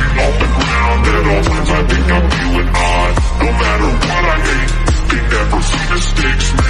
On the ground At all times I think I'm feeling odd No matter what I hate They never see to sticks,